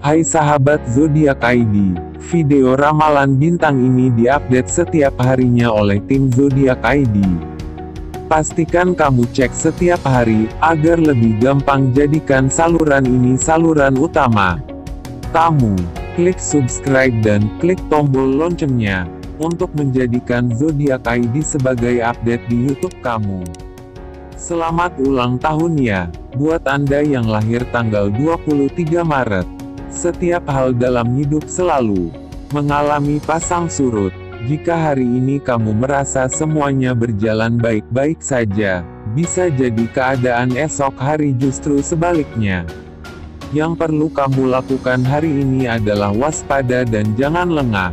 Hai sahabat zodiak ID, video ramalan bintang ini diupdate setiap harinya oleh tim zodiak ID. Pastikan kamu cek setiap hari, agar lebih gampang jadikan saluran ini saluran utama. Kamu, klik subscribe dan klik tombol loncengnya, untuk menjadikan zodiak ID sebagai update di YouTube kamu. Selamat ulang tahun ya, buat Anda yang lahir tanggal 23 Maret. Setiap hal dalam hidup selalu mengalami pasang surut. Jika hari ini kamu merasa semuanya berjalan baik-baik saja, bisa jadi keadaan esok hari justru sebaliknya. Yang perlu kamu lakukan hari ini adalah waspada dan jangan lengah.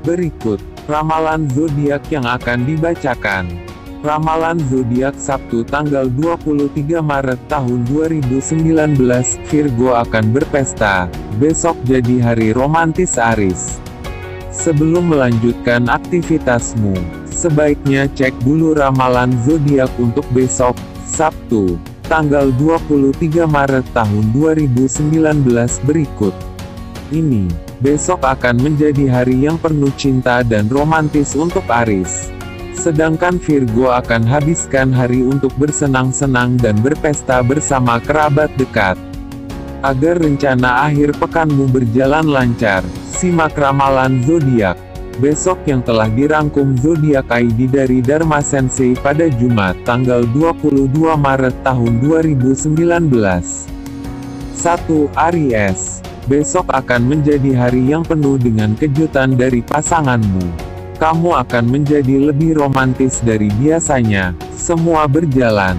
Berikut ramalan zodiak yang akan dibacakan. Ramalan zodiak Sabtu tanggal 23 Maret tahun 2019, Virgo akan berpesta. Besok jadi hari romantis Aris. Sebelum melanjutkan aktivitasmu, sebaiknya cek dulu ramalan zodiak untuk besok, Sabtu, tanggal 23 Maret tahun 2019 berikut. Ini, besok akan menjadi hari yang penuh cinta dan romantis untuk Aris. Sedangkan Virgo akan habiskan hari untuk bersenang-senang dan berpesta bersama kerabat dekat. Agar rencana akhir pekanmu berjalan lancar, simak ramalan zodiak. Besok yang telah dirangkum zodiak ID dari Dharma Sensei pada Jumat, tanggal 22 Maret tahun 2019. 1. Aries. Besok akan menjadi hari yang penuh dengan kejutan dari pasanganmu kamu akan menjadi lebih romantis dari biasanya. Semua berjalan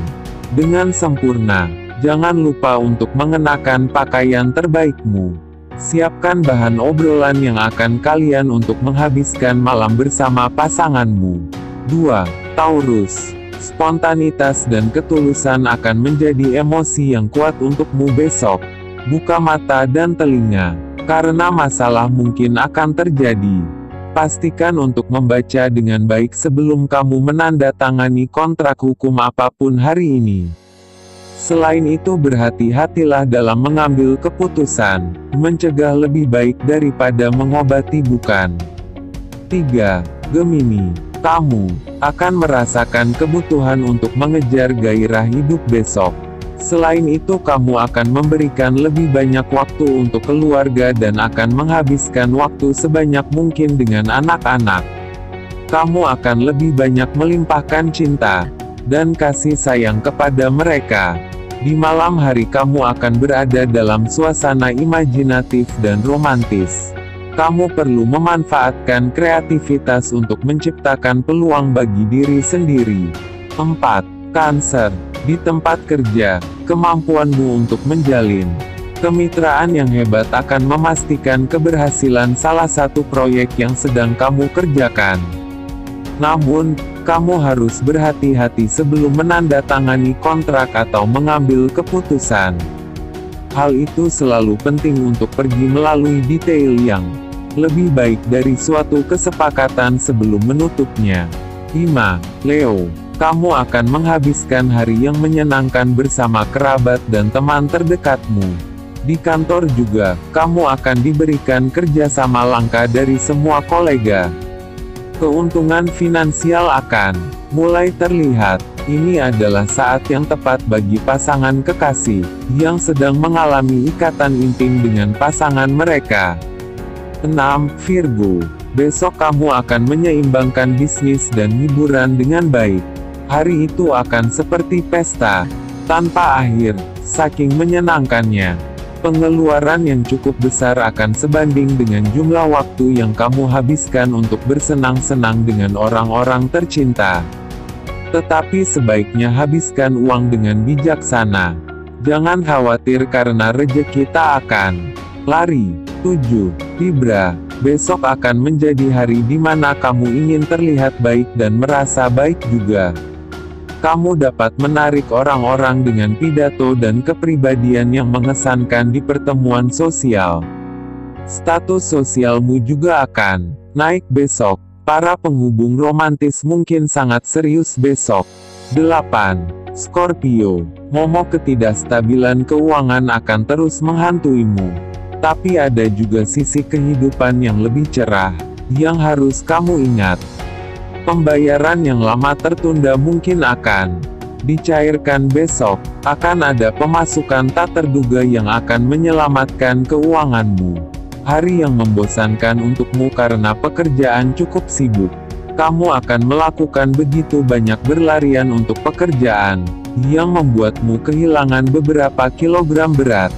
dengan sempurna. Jangan lupa untuk mengenakan pakaian terbaikmu. Siapkan bahan obrolan yang akan kalian untuk menghabiskan malam bersama pasanganmu. 2. Taurus. Spontanitas dan ketulusan akan menjadi emosi yang kuat untukmu besok. Buka mata dan telinga, karena masalah mungkin akan terjadi. Pastikan untuk membaca dengan baik sebelum kamu menandatangani kontrak hukum apa pun hari ini. Selain itu berhati-hatilah dalam mengambil keputusan, mencegah lebih baik daripada mengobati bukan. 3. Gemini, kamu akan merasakan kebutuhan untuk mengejar gairah hidup besok. Selain itu kamu akan memberikan lebih banyak waktu untuk keluarga dan akan menghabiskan waktu sebanyak mungkin dengan anak-anak. Kamu akan lebih banyak melimpahkan cinta dan kasih sayang kepada mereka. Di malam hari kamu akan berada dalam suasana imajinatif dan romantis. Kamu perlu memanfaatkan kreativitas untuk menciptakan peluang bagi diri sendiri. 4. Cancer di tempat kerja, kemampuanmu untuk menjalin kemitraan yang hebat akan memastikan keberhasilan salah satu proyek yang sedang kamu kerjakan. Namun, kamu harus berhati-hati sebelum menandatangani kontrak atau mengambil keputusan. Hal itu selalu penting untuk pergi melalui detail yang lebih baik dari suatu kesepakatan sebelum menutupnya. 5. Leo kamu akan menghabiskan hari yang menyenangkan bersama kerabat dan teman terdekatmu. Di kantor juga, kamu akan diberikan kerjasama langka dari semua kolega. Keuntungan finansial akan mulai terlihat. Ini adalah saat yang tepat bagi pasangan kekasih yang sedang mengalami ikatan intim dengan pasangan mereka. 6. Virgo Besok kamu akan menyeimbangkan bisnis dan hiburan dengan baik. Hari itu akan seperti pesta, tanpa akhir, saking menyenangkannya. Pengeluaran yang cukup besar akan sebanding dengan jumlah waktu yang kamu habiskan untuk bersenang-senang dengan orang-orang tercinta. Tetapi sebaiknya habiskan uang dengan bijaksana. Jangan khawatir karena rejeki tak akan lari. 7. Libra Besok akan menjadi hari di mana kamu ingin terlihat baik dan merasa baik juga kamu dapat menarik orang-orang dengan pidato dan kepribadian yang mengesankan di pertemuan sosial. Status sosialmu juga akan naik besok. Para penghubung romantis mungkin sangat serius besok. 8. Scorpio, momok ketidakstabilan keuangan akan terus menghantuimu. Tapi ada juga sisi kehidupan yang lebih cerah, yang harus kamu ingat. Pembayaran yang lama tertunda mungkin akan dicairkan besok, akan ada pemasukan tak terduga yang akan menyelamatkan keuanganmu. Hari yang membosankan untukmu karena pekerjaan cukup sibuk. Kamu akan melakukan begitu banyak berlarian untuk pekerjaan, yang membuatmu kehilangan beberapa kilogram berat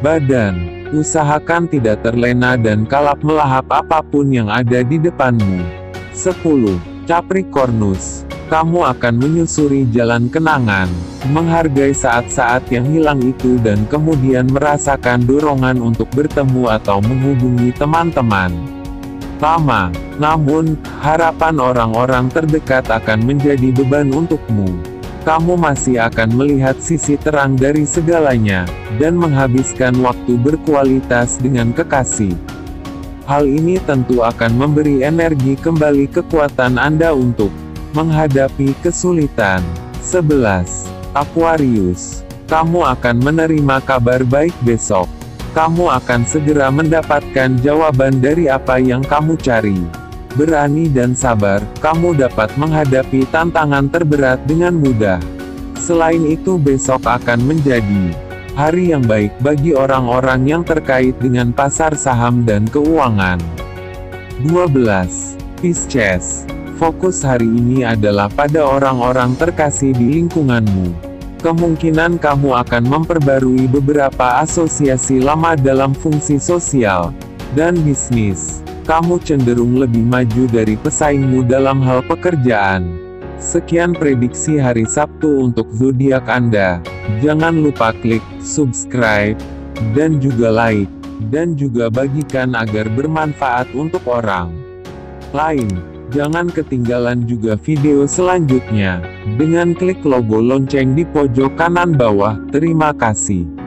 badan. Usahakan tidak terlena dan kalap melahap apa pun yang ada di depanmu. 10. Capricornus. Kamu akan menyusuri jalan kenangan, menghargai saat-saat yang hilang itu dan kemudian merasakan dorongan untuk bertemu atau menghubungi teman-teman lama. Namun, harapan orang-orang terdekat akan menjadi beban untukmu kamu masih akan melihat sisi terang dari segalanya, dan menghabiskan waktu berkualitas dengan kekasih. Hal ini tentu akan memberi energi kembali kekuatan Anda untuk menghadapi kesulitan. 11. Aquarius. Kamu akan menerima kabar baik besok. Kamu akan segera mendapatkan jawaban dari apa yang kamu cari berani dan sabar, kamu dapat menghadapi tantangan terberat dengan mudah. Selain itu besok akan menjadi hari yang baik bagi orang-orang yang terkait dengan pasar saham dan keuangan. 12. Pisces. Fokus hari ini adalah pada orang-orang terkasih di lingkunganmu. Kemungkinan kamu akan memperbarui beberapa asosiasi lama dalam fungsi sosial dan bisnis kamu cenderung lebih maju dari pesaingmu dalam hal pekerjaan. Sekian prediksi hari Sabtu untuk zodiak Anda. Jangan lupa klik subscribe dan juga like dan juga bagikan agar bermanfaat untuk orang lain. Jangan ketinggalan juga video selanjutnya dengan klik logo lonceng di pojok kanan bawah. Terima kasih.